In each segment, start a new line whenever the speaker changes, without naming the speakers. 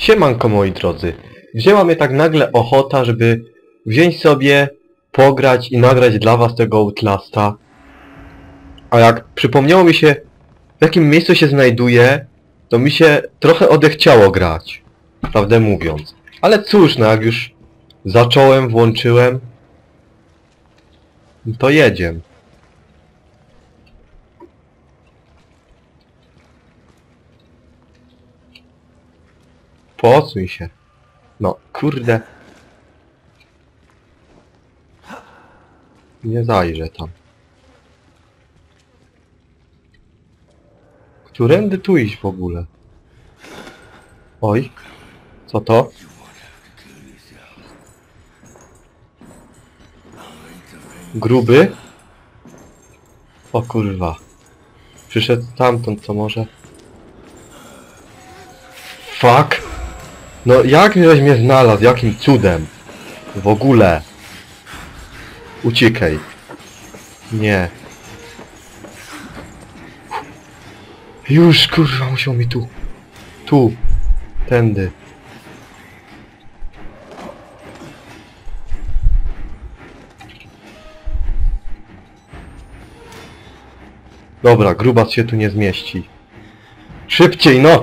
Siemanko moi drodzy. Wzięła mnie tak nagle ochota, żeby wziąć sobie, pograć i nagrać dla was tego Outlasta. A jak przypomniało mi się, w jakim miejscu się znajduję, to mi się trochę odechciało grać. Prawdę mówiąc. Ale cóż, no jak już zacząłem, włączyłem, to jedziemy. Posuń się. No, kurde. Nie zajrzę tam. Którędy tu iść w ogóle? Oj. Co to? Gruby? O kurwa. Przyszedł stamtąd, co może? Fuck! No jak żeś mnie znalazł? Jakim cudem? W ogóle. Uciekaj. Nie. Już kurwa musiał mi tu. Tu. Tędy. Dobra, grubas się tu nie zmieści. Szybciej, no!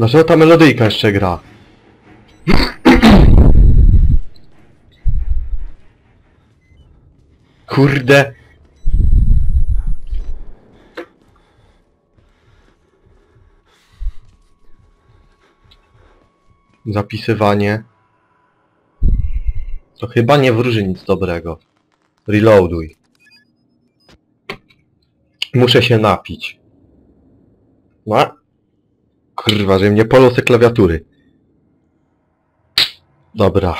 Dlaczego ta melodyjka jeszcze gra? Kurde. Zapisywanie. To chyba nie wróży nic dobrego. Reloaduj. Muszę się napić. No. Kurwa, że mnie polą klawiatury. Dobra.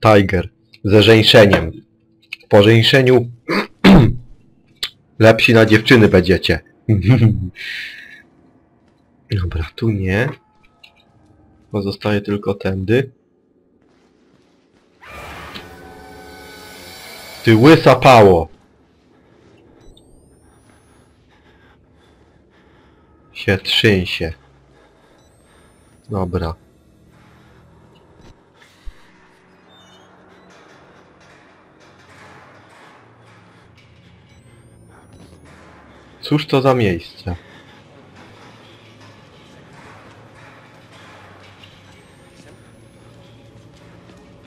Tiger. Ze żeńszeniem. Po żeńszeniu lepsi na dziewczyny będziecie. Dobra, tu nie. Pozostaje tylko tędy. Ty łysa pało! Się trzęsie. Dobra. Cóż to za miejsce?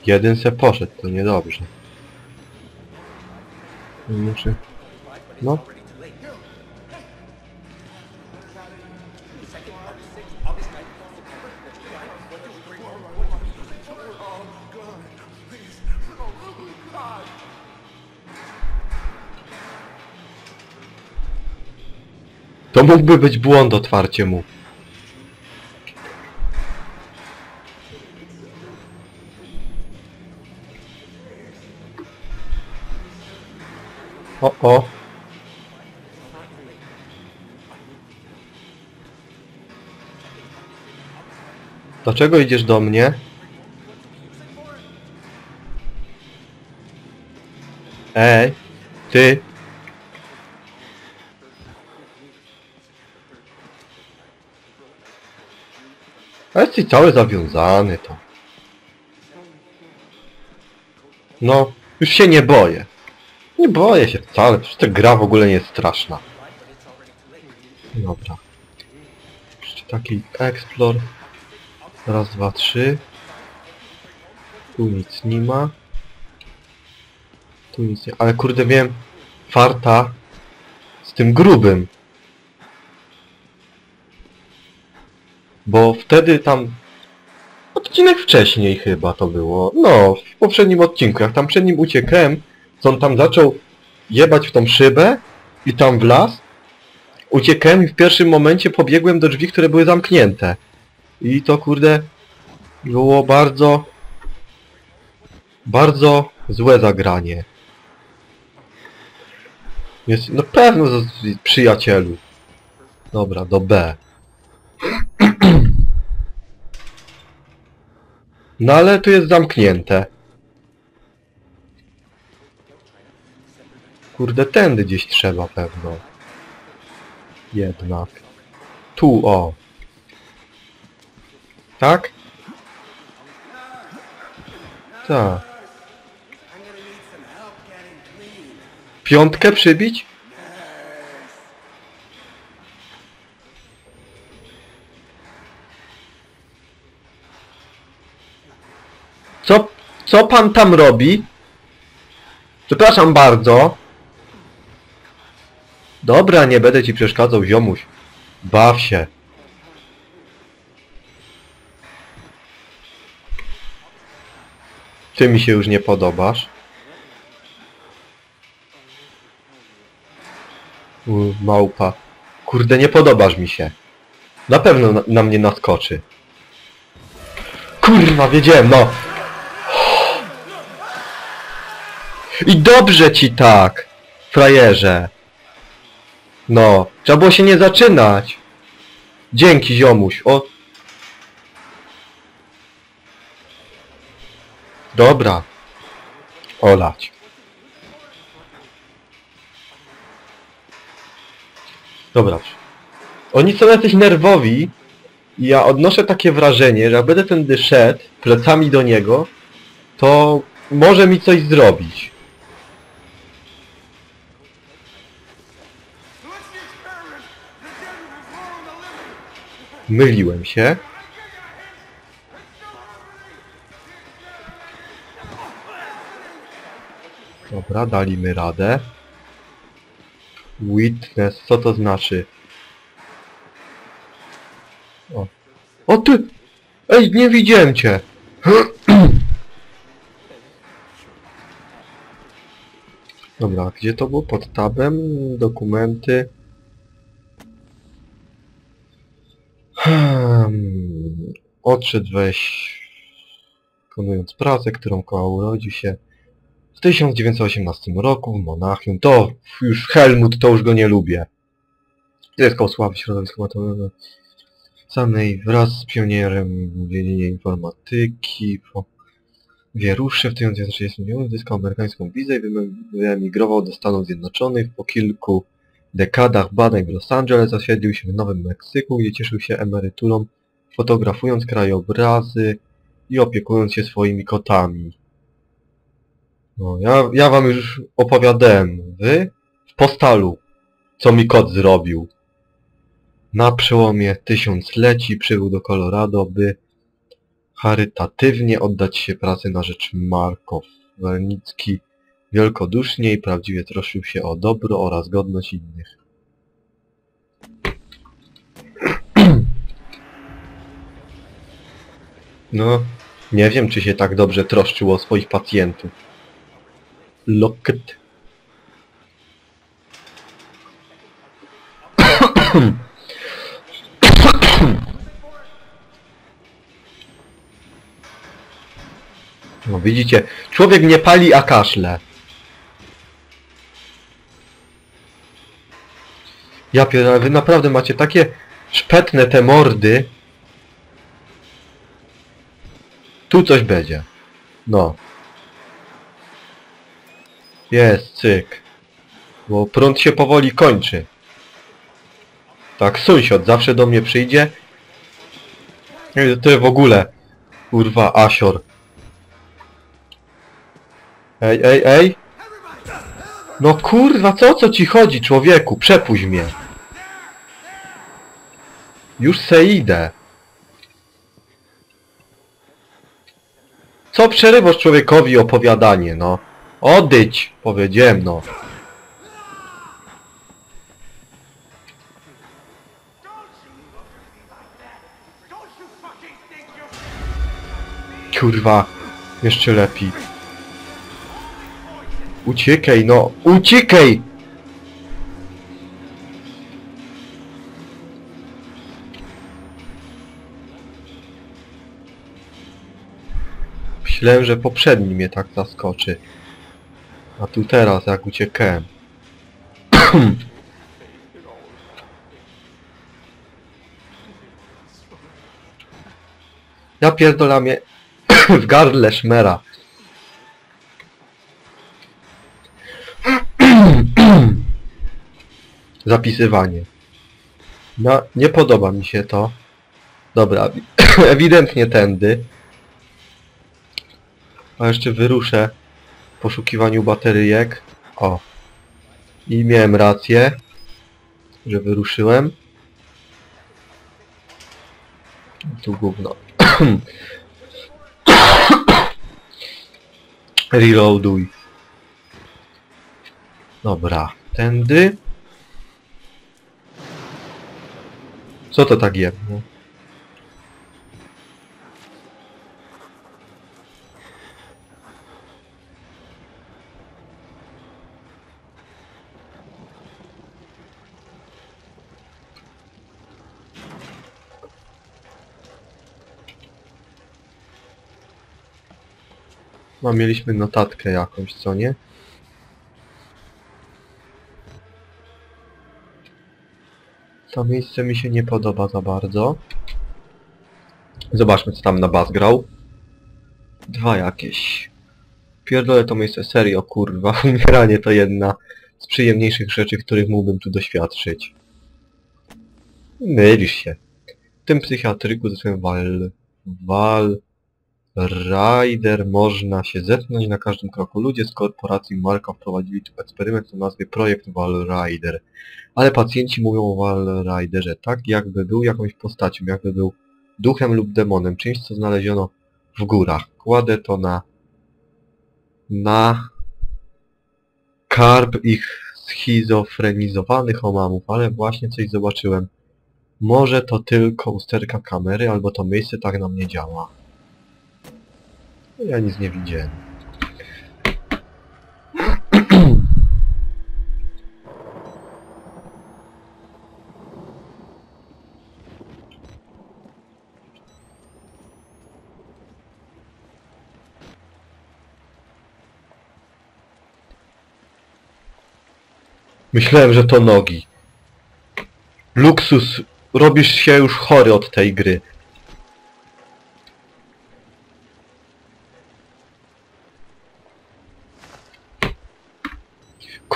Jeden se poszedł, to niedobrze. Muszę... No. To mógłby być błąd otwarcie mu. O, o. Dlaczego idziesz do mnie? Ej, ty. A jesteś cały zawiązany to. No, już się nie boję. Nie boję się wcale, przecież ta gra w ogóle nie jest straszna. Dobra. Jeszcze taki explore. Raz, dwa, trzy. Tu nic nie ma. Tu nic nie... Ale kurde wiem farta z tym grubym. Bo wtedy tam... Odcinek wcześniej chyba to było. No, w poprzednim odcinku, jak tam przed nim uciekłem, co on tam zaczął jebać w tą szybę i tam w las, uciekłem i w pierwszym momencie pobiegłem do drzwi, które były zamknięte. I to kurde było bardzo Bardzo złe zagranie. Jest, no pewno, przyjacielu. Dobra, do B. No ale tu jest zamknięte. Kurde, tędy gdzieś trzeba pewno. Jednak. Tu, o. Tak? Tak. Piątkę przybić? Co, co pan tam robi? Przepraszam bardzo. Dobra, nie będę ci przeszkadzał, ziomuś. Baw się. Ty mi się już nie podobasz. U, małpa. Kurde, nie podobasz mi się. Na pewno na, na mnie naskoczy. Kurwa, wiedziałem, no. I dobrze ci tak, frajerze. No, trzeba było się nie zaczynać. Dzięki, ziomuś. O. Dobra. Olać. Dobra. Oni są jacyś nerwowi i ja odnoszę takie wrażenie, że jak będę tędy szedł plecami do niego, to może mi coś zrobić. Myliłem się. Dobra, daliśmy radę. Witness, co to znaczy? O, o ty! Ej, nie widziałem cię! Dobra, gdzie to było? Pod tabem, dokumenty. Hmm, odszedł weź, wykonując pracę, którą koło urodził się w 1918 roku w Monachium. To już Helmut, to już go nie lubię. Zyskał sławy środowisko matowe samej wraz z pionierem w dziedzinie informatyki. Po wieruszy w 1939 zyskał amerykańską wizę i wyemigrował do Stanów Zjednoczonych. Po kilku dekadach badań w Los Angeles zasiedlił się w Nowym Meksyku, gdzie cieszył się emeryturą, fotografując krajobrazy i opiekując się swoimi kotami. No, ja, ja wam już opowiadałem, wy w postalu, co mi kot zrobił. Na przełomie tysiącleci przybył do Colorado, by charytatywnie oddać się pracy na rzecz Markow. Wernicki wielkodusznie i prawdziwie troszczył się o dobro oraz godność innych. No, nie wiem, czy się tak dobrze troszczył o swoich pacjentów. Locket. No widzicie, człowiek nie pali, a kaszle. Ja pierdolę, wy naprawdę macie takie szpetne te mordy. Tu coś będzie. No. Jest, cyk. Bo prąd się powoli kończy. Tak, sąsiad zawsze do mnie przyjdzie. To w ogóle. Kurwa, Asior. Ej, ej, ej. No kurwa, co co ci chodzi, człowieku? Przepuść mnie. Już se idę. Co przerywasz człowiekowi opowiadanie, no? Odyć, powiedziałem, no. Kurwa, jeszcze lepiej. Uciekaj, no, uciekaj! Myślałem, że poprzedni mnie tak zaskoczy. A tu teraz, jak uciekałem. Ja pierdolam je w gardle szmera. Zapisywanie. No, nie podoba mi się to. Dobra, ewidentnie tędy. A jeszcze wyruszę w poszukiwaniu bateryjek. O. I miałem rację, że wyruszyłem. Tu gówno. Reloaduj. Dobra, tędy. Co to tak? No mieliśmy notatkę jakąś, co nie? To miejsce mi się nie podoba za bardzo. Zobaczmy co tam na bas grał. Dwa jakieś. Pierdolę to miejsce serio, kurwa. Umieranie to jedna z przyjemniejszych rzeczy, których mógłbym tu doświadczyć. Mylisz się. W tym psychiatryku zostałem wal... wal... Rider można się zetknąć na każdym kroku. Ludzie z korporacji Marka wprowadzili tu eksperyment o nazwie Projekt Valrider. Ale pacjenci mówią o Valriderze tak, jakby był jakąś postacią, jakby był duchem lub demonem, czymś co znaleziono w górach. Kładę to na na karb ich schizofrenizowanych omamów, ale właśnie coś zobaczyłem. Może to tylko usterka kamery, albo to miejsce tak na mnie działa. Ja nic nie widziałem. Myślałem, że to nogi. Luksus, robisz się już chory od tej gry.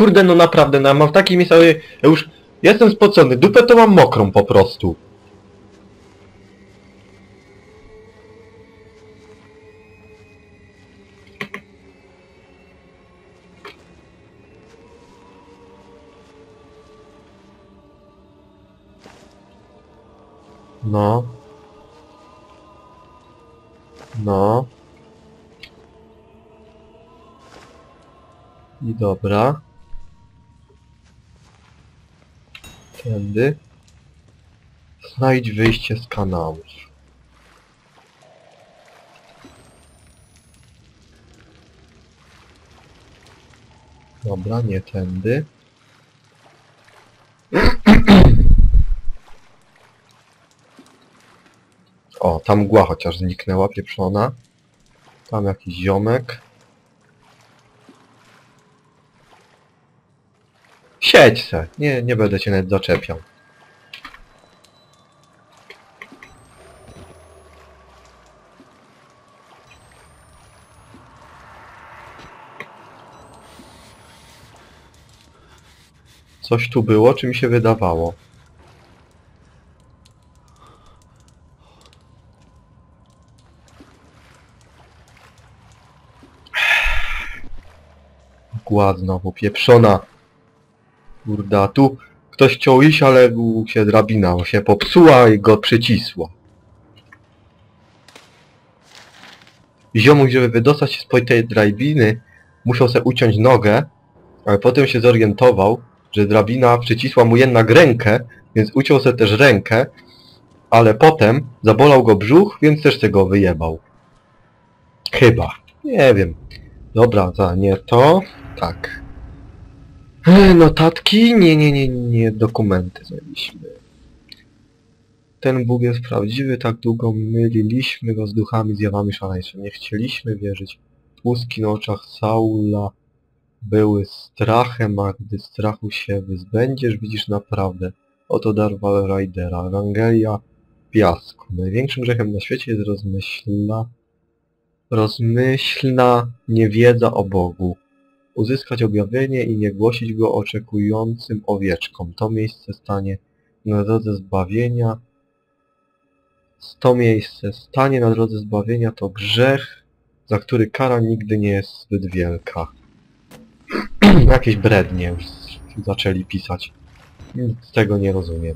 Kurde, no naprawdę, no, mam w takiej miejscu, ja już jestem spocony, dupę to mam mokrą po prostu. No. No. I dobra. Tędy. Znajdź wyjście z kanałów. Dobra, nie tędy. O, tam mgła chociaż zniknęła, pieprzona. Tam jakiś ziomek. Se. Nie, nie będę cię nawet zaczepiał. Coś tu było, czy mi się wydawało? Mgła znowu, pieprzona. Kurda, tu ktoś chciał iść, ale mu się drabina się popsuła i go przycisła. Ziomuś, żeby wydostać się z tej drabiny, musiał sobie uciąć nogę, ale potem się zorientował, że drabina przycisła mu jednak rękę, więc uciął sobie też rękę, ale potem zabolał go brzuch, więc też tego wyjebał. Chyba. Nie wiem. Dobra, za nie to. Tak. E, Notatki? Nie, nie, nie, nie. Dokumenty znaleźliśmy. ten Bóg jest prawdziwy, tak długo myliliśmy go z duchami, zjawami szaleństwa. Nie chcieliśmy wierzyć. Łuski na oczach Saula były strachem, a gdy strachu się wyzbędziesz, widzisz naprawdę. Oto dar Valridera, Ewangelia Piasku. Największym grzechem na świecie jest rozmyślna, rozmyślna niewiedza o Bogu. Uzyskać objawienie i nie głosić go oczekującym owieczkom. To miejsce stanie na drodze zbawienia. To miejsce stanie na drodze zbawienia to grzech, za który kara nigdy nie jest zbyt wielka. Jakieś brednie już zaczęli pisać. Nic z tego nie rozumiem.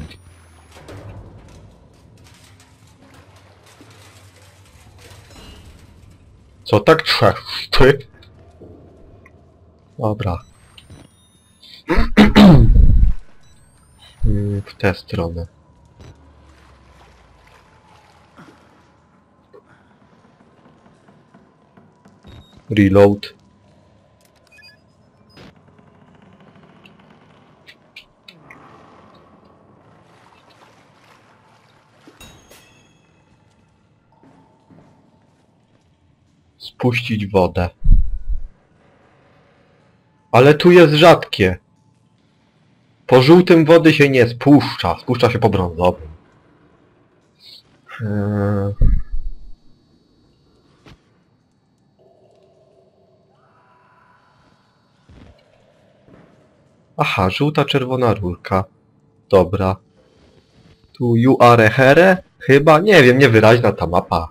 Co tak trzech? Dobra. Mm, w tę stronę. Reload. Spuścić wodę. Ale tu jest rzadkie. Po żółtym wody się nie spuszcza, spuszcza się po brązowym. Eee. Aha, żółta, czerwona rurka. Dobra. Tu you are here? Chyba? Nie wiem, niewyraźna ta mapa.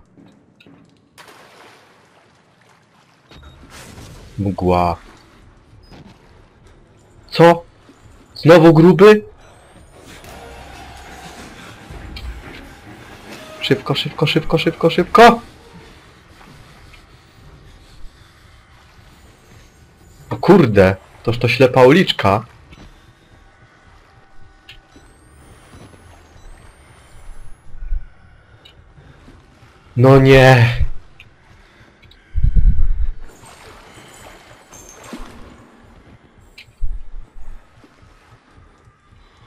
Mgła. Co? Znowu gruby? Szybko, szybko, szybko, szybko, szybko! O kurde, toż to ślepa uliczka. No nie.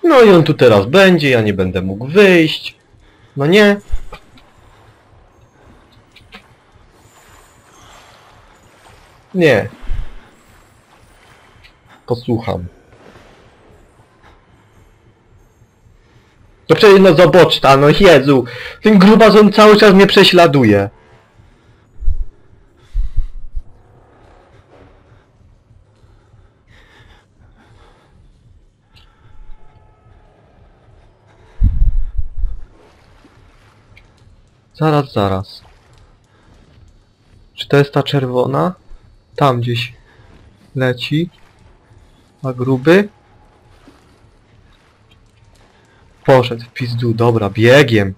No i on tu teraz będzie, ja nie będę mógł wyjść. No nie. Nie. Posłucham. No przecież no zobacz ta, no Jezu. Ten grubas on cały czas mnie prześladuje. Zaraz, zaraz. Czy to jest ta czerwona? Tam gdzieś leci. A gruby? Poszedł w pizdu, dobra, biegiem.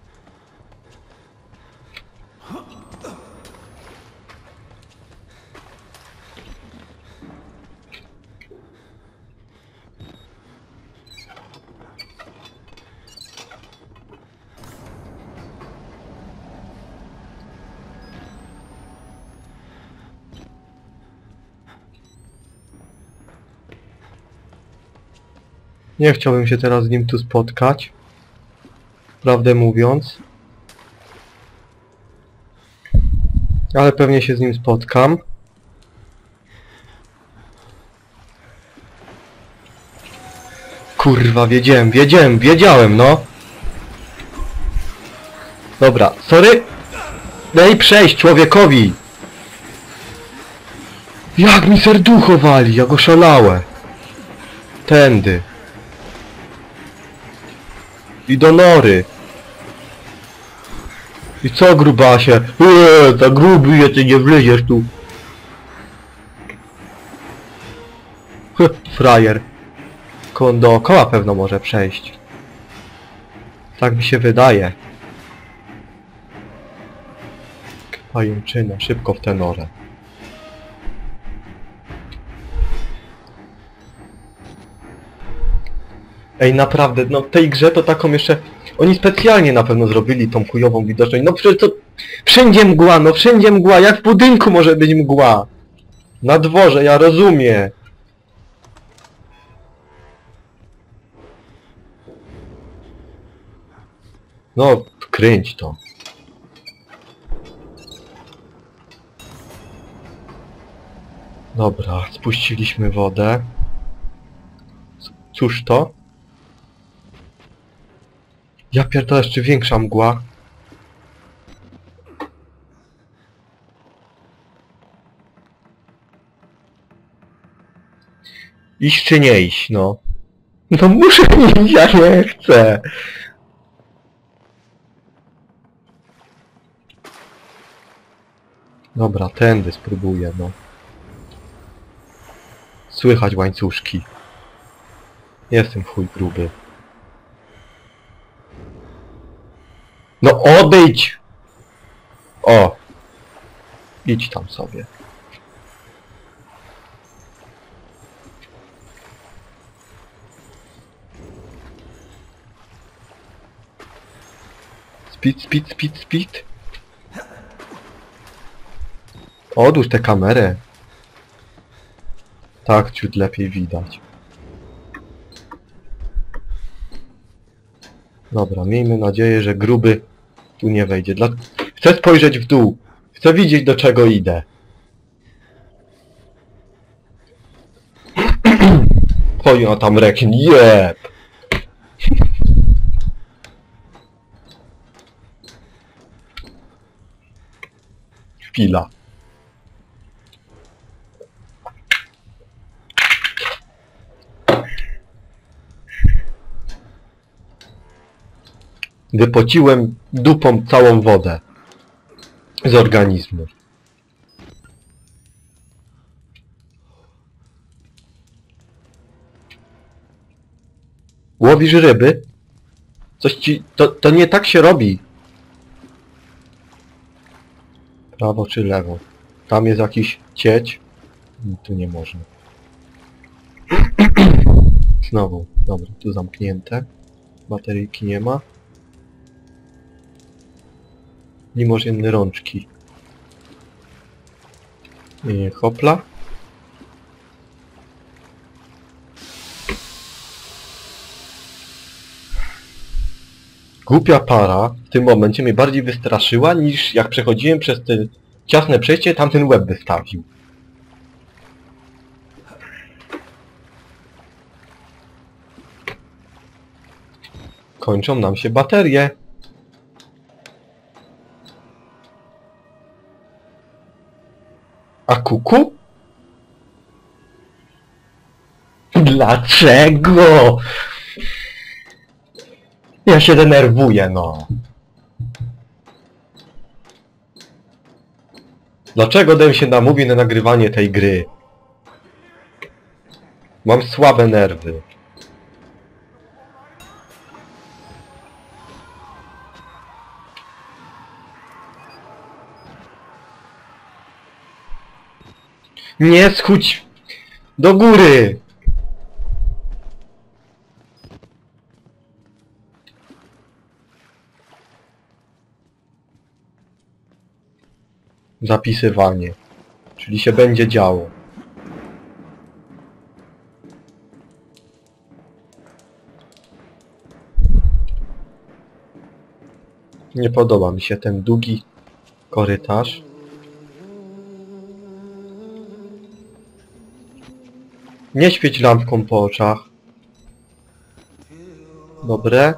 Nie chciałbym się teraz z nim tu spotkać. Prawdę mówiąc. Ale pewnie się z nim spotkam. Kurwa, wiedziałem, wiedziałem, wiedziałem, no. Dobra, sorry. Daj przejść człowiekowi. Jak mi serducho wali, jak oszalałe. Tędy. I do nory. I co grubasie? Eee, za gruby jesteś, nie wleziesz tu. Heh, frajer. On dookoła pewno może przejść. Tak mi się wydaje. Pajęczyna, szybko w tę Ej, naprawdę, no w tej grze to taką jeszcze... Oni specjalnie na pewno zrobili tą chujową widoczność. No przecież to... Wszędzie mgła, no wszędzie mgła. Jak w budynku może być mgła? Na dworze, ja rozumiem. No, kręć to. Dobra, spuściliśmy wodę. Cóż to? Ja pierdolę, jeszcze większa mgła. Iść czy nie iść, no? No muszę iść, ja nie chcę. Dobra, tędy spróbuję, no. Słychać łańcuszki. Jestem chuj gruby. No odejdź! O! Idź tam sobie. Speed, speed, speed, speed. Odłóż tę kamerę. Tak, ciut lepiej widać. Dobra, miejmy nadzieję, że gruby tu nie wejdzie. Dla... Chcę spojrzeć w dół. Chcę widzieć do czego idę. Na tam rekin, jeb! Chwila. Wypociłem dupą całą wodę z organizmu. Łowisz ryby? Coś ci... To, to nie tak się robi. Prawo czy lewo? Tam jest jakiś cieć. Tu nie można. Znowu. Dobra, tu zamknięte. Bateryjki nie ma. Limożyny rączki. Yy, hopla. Głupia para w tym momencie mnie bardziej wystraszyła niż jak przechodziłem przez te ciasne przejście, tamten łeb wystawił. Kończą nam się baterie. A kuku? Dlaczego? Ja się denerwuję, no. Dlaczego Dem się namówi na nagrywanie tej gry? Mam słabe nerwy. Nie schudź do góry! Zapisywanie. Czyli się będzie działo. Nie podoba mi się ten długi korytarz. Nie świeć lampką po oczach. Dobre.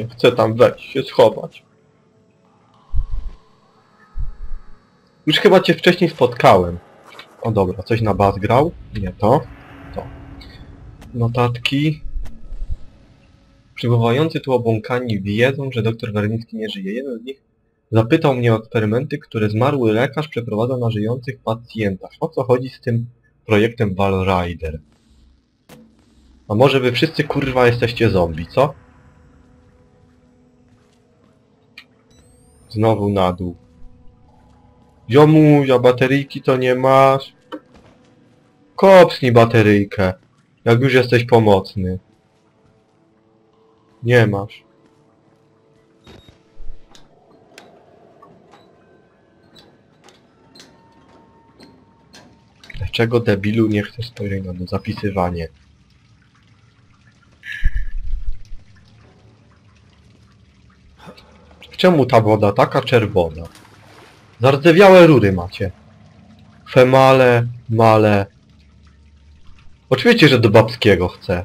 Się, chcę tam wejść, się schować. Już chyba cię wcześniej spotkałem. O dobra, coś na bas grał? Nie to. To. Notatki. Przybywający tu obłąkani wiedzą, że doktor Wernicki nie żyje. Jeden z nich Zapytał mnie o eksperymenty, które zmarły lekarz przeprowadza na żyjących pacjentach. O co chodzi z tym projektem Valrider? A może wy wszyscy kurwa jesteście zombie, co? Znowu na dół. Ziomuś, a bateryjki to nie masz? Kopsnij bateryjkę, jak już jesteś pomocny. Nie masz. Dlaczego debilu nie chcesz spojrzeć na zapisywanie? Czemu ta woda taka czerwona? Zardzewiałe rury macie. Female, male. Oczywiście, że do babskiego chcę.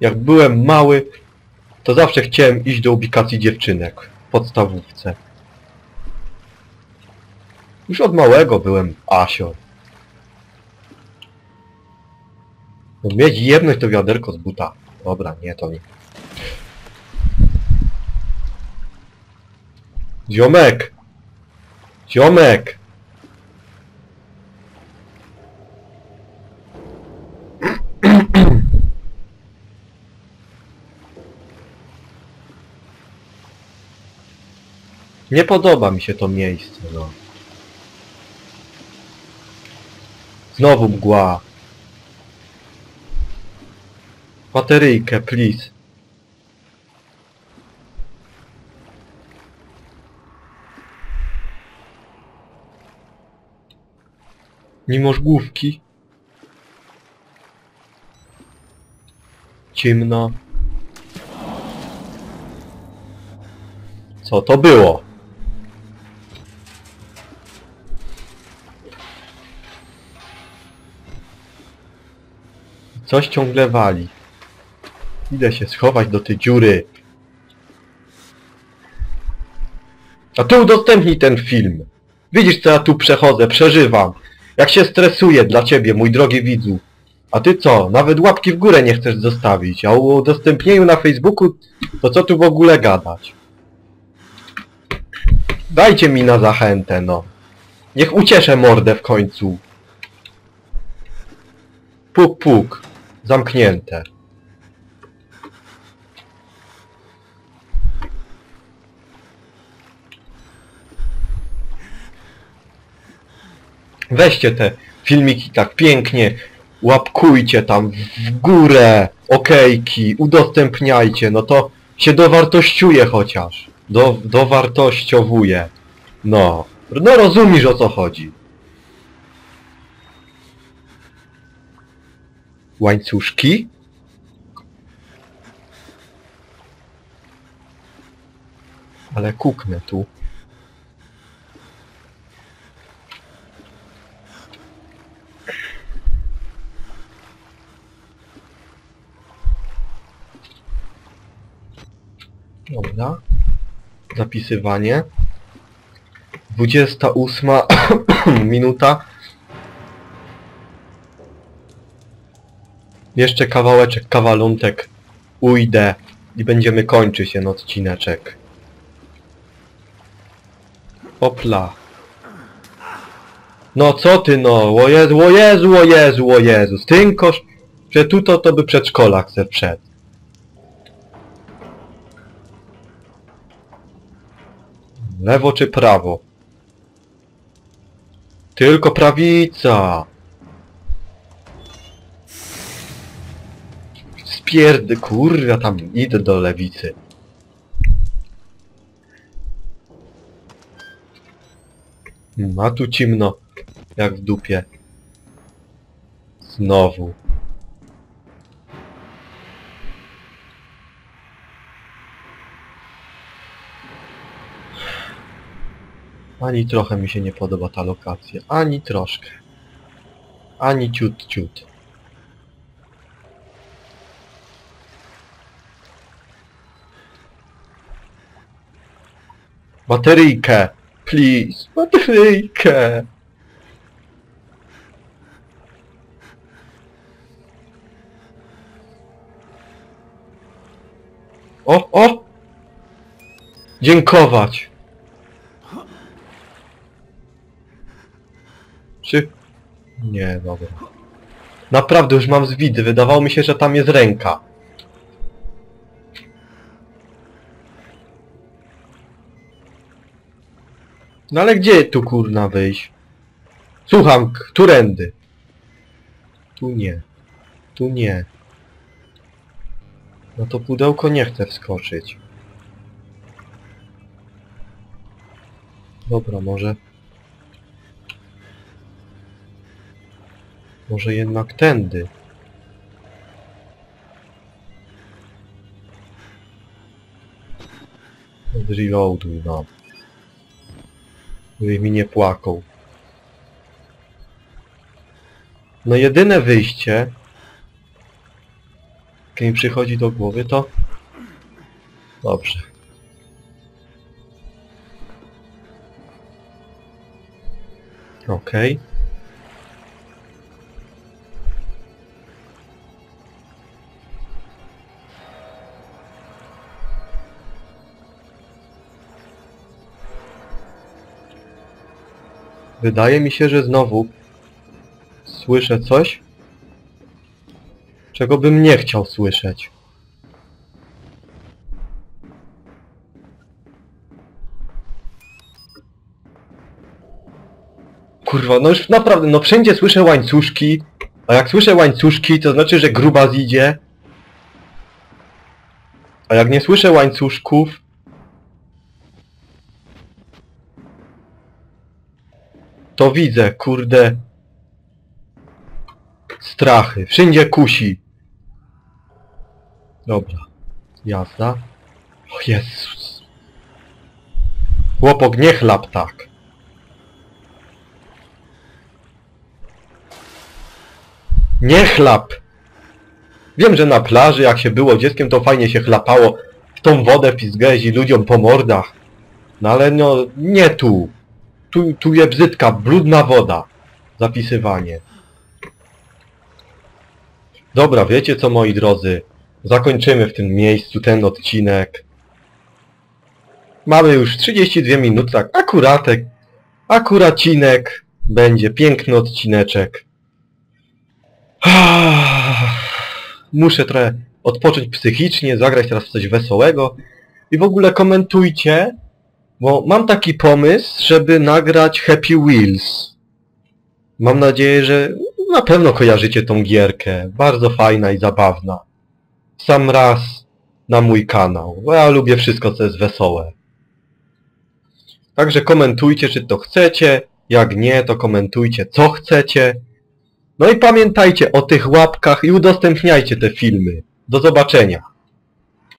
Jak byłem mały, to zawsze chciałem iść do ubikacji dziewczynek w podstawówce. Już od małego byłem Asio. No mieć jebność to wiaderko z buta. Dobra, nie, to nie. Ziomek! Ziomek! Nie podoba mi się to miejsce, no. Znowu mgła. Bateryjkę, please. Mimo żgłówki. Ciemno. Co to było? Coś ciągle wali. Idę się schować do tej dziury. A ty udostępnij ten film. Widzisz co ja tu przechodzę, przeżywam. Jak się stresuję dla ciebie, mój drogi widzu. A ty co? Nawet łapki w górę nie chcesz zostawić. A o udostępnieniu na Facebooku, to co tu w ogóle gadać? Dajcie mi na zachętę, no. Niech ucieszę mordę w końcu. Puk, puk. Zamknięte. Weźcie te filmiki tak pięknie, łapkujcie tam w górę, okejki, udostępniajcie, no to się dowartościuje chociaż. Do, dowartościowuje. No. No rozumiesz o co chodzi. Łańcuszki? Ale kuknę tu. Dobra. Zapisywanie. 28 minuta. Jeszcze kawałeczek, kawaluntek. Ujdę i będziemy kończyć ten odcineczek. Opla. No co ty no, o Jezu, o Jezu, o Jezu, o Jezu. Stynkosz, że tu to, to by przedszkolak se wszedł. Lewo czy prawo? Tylko prawica! Spierdy, kurwa, tam idę do lewicy. Hmm, A tu cimno, jak w dupie. Znowu. Ani trochę mi się nie podoba ta lokacja. Ani troszkę. Ani ciut ciut. Bateryjkę! Please! Bateryjkę! O, o! dziękować. Czy... Nie, dobra. Naprawdę już mam zwidy, wydawało mi się, że tam jest ręka. No ale gdzie tu kurna wyjść? Słucham, którędy? Tu nie. Tu nie. No to pudełko nie chce wskoczyć. Dobra, może... Może jednak tędy. Zreloaduj nam. Żeby mi nie płakał. No jedyne wyjście, jakie mi przychodzi do głowy to... Dobrze. Okej. Wydaje mi się, że znowu słyszę coś, czego bym nie chciał słyszeć. Kurwa, no już naprawdę, no wszędzie słyszę łańcuszki, a jak słyszę łańcuszki, to znaczy, że gruba zjedzie. A jak nie słyszę łańcuszków, to widzę, kurde, strachy. Wszędzie kusi. Dobra. Jazda. O Jezus. Chłopok, nie chlap tak. Nie chlap! Wiem, że na plaży, jak się było dzieckiem, to fajnie się chlapało w tą wodę pizgałeś i ludziom po mordach. No ale no, nie tu. Tu, tu jest brzydka, brudna woda. Zapisywanie. Dobra, wiecie co moi drodzy? Zakończymy w tym miejscu ten odcinek. Mamy już 32 minuty, tak akuratek. Akuracinek. Będzie piękny odcineczek. Muszę trochę odpocząć psychicznie, zagrać teraz w coś wesołego. I w ogóle komentujcie, bo mam taki pomysł, żeby nagrać Happy Wheels. Mam nadzieję, że na pewno kojarzycie tą gierkę. Bardzo fajna i zabawna. Sam raz na mój kanał, bo ja lubię wszystko, co jest wesołe. Także komentujcie, czy to chcecie. Jak nie, to komentujcie, co chcecie. No i pamiętajcie o tych łapkach i udostępniajcie te filmy. Do zobaczenia.